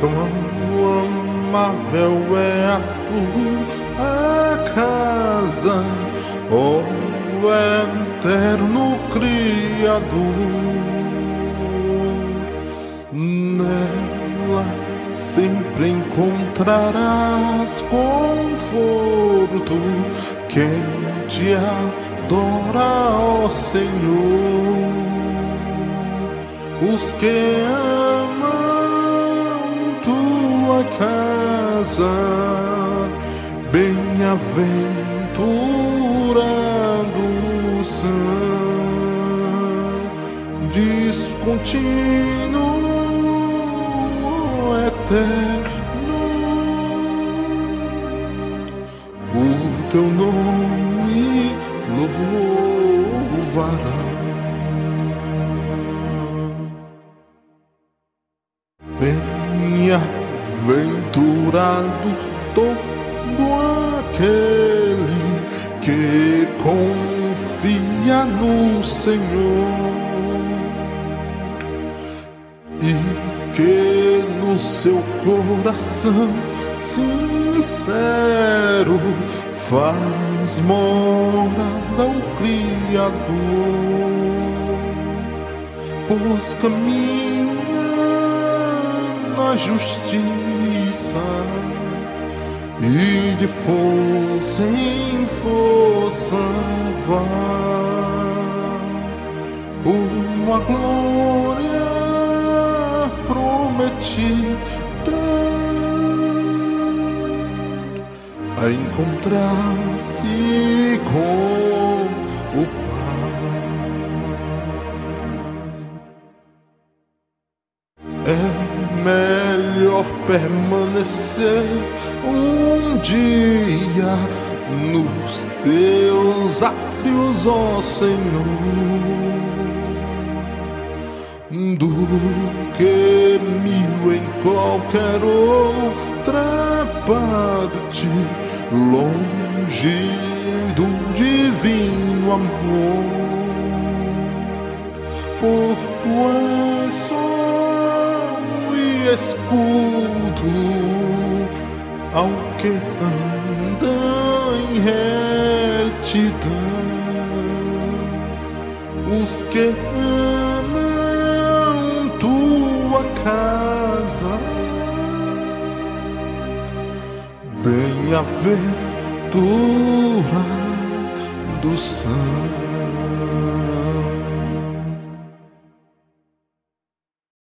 Quão amável é a tua casa, ó eterno Criador. Nela sempre encontrarás conforto. Quem te adora, ó Senhor, os que amam casa, bem-aventurados são, descontínuo eterno, o teu nome louvarão. Bem-aventurado todo aquele que confia no Senhor e que no seu coração sincero faz morada ao Criador, pois caminha na justiça e de força em força vai. Uma glória prometida a encontrar-se com o melhor permanecer um dia nos teus átrios, ó Senhor, do que mil em qualquer outra parte, longe do divino amor. Por tu és sol e escudo ao que anda em retidão, os que amam tua casa, bem-aventurados são.